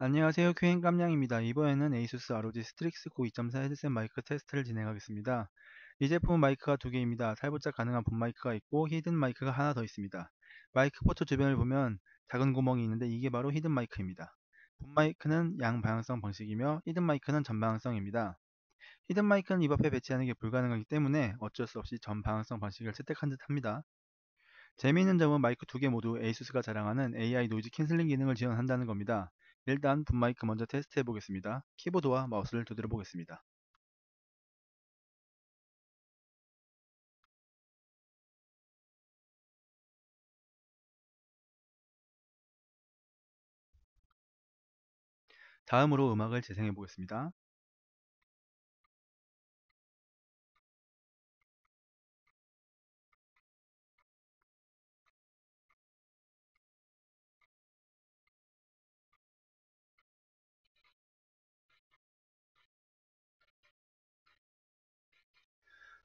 안녕하세요. 큐엔 깜냥입니다. 이번에는 ASUS ROG STRIX GO 2.4 헤드셋 마이크 테스트를 진행하겠습니다. 이 제품은 마이크가 두 개입니다. 탈부착 가능한 본 마이크가 있고 hidden 마이크가 하나 더 있습니다. 마이크 포트 주변을 보면 작은 구멍이 있는데 이게 바로 hidden 마이크입니다. 본 마이크는 양 방향성 방식이며 hidden 마이크는 전 방향성입니다. hidden 마이크는 입 앞에 배치하는 게 불가능하기 때문에 어쩔 수 없이 전 방향성 방식을 채택한 듯 합니다. 재미있는 점은 마이크 두 개 모두 ASUS가 자랑하는 AI noise cancelling 기능을 지원한다는 겁니다. 일단 붐마이크 먼저 테스트 해보겠습니다. 키보드와 마우스를 두드려 보겠습니다. 다음으로 음악을 재생해 보겠습니다.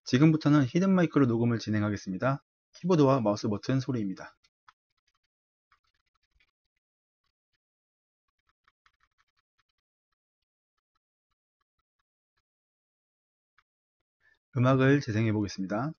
지금부터는 히든 마이크로 녹음을 진행하겠습니다. 키보드와 마우스 버튼 소리입니다. 음악을 재생해 보겠습니다.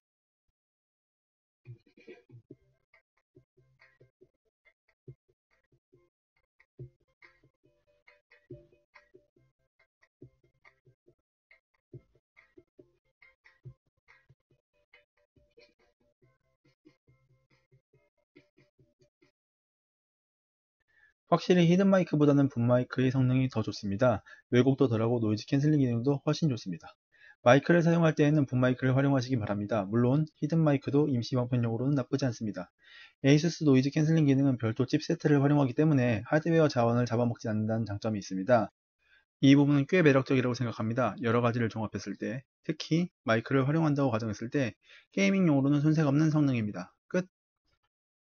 확실히 hidden 마이크보다는 붐 마이크의 성능이 더 좋습니다. 왜곡도 덜하고 noise cancelling 기능도 훨씬 좋습니다. 마이크를 사용할 때에는 붐 마이크를 활용하시기 바랍니다. 물론 hidden 마이크도 임시 방편용으로는 나쁘지 않습니다. ASUS noise cancelling 기능은 별도 칩세트를 활용하기 때문에 하드웨어 자원을 잡아먹지 않는다는 장점이 있습니다. 이 부분은 꽤 매력적이라고 생각합니다. 여러 가지를 종합했을 때, 특히 마이크를 활용한다고 가정했을 때 게이밍용으로는 손색 없는 성능입니다.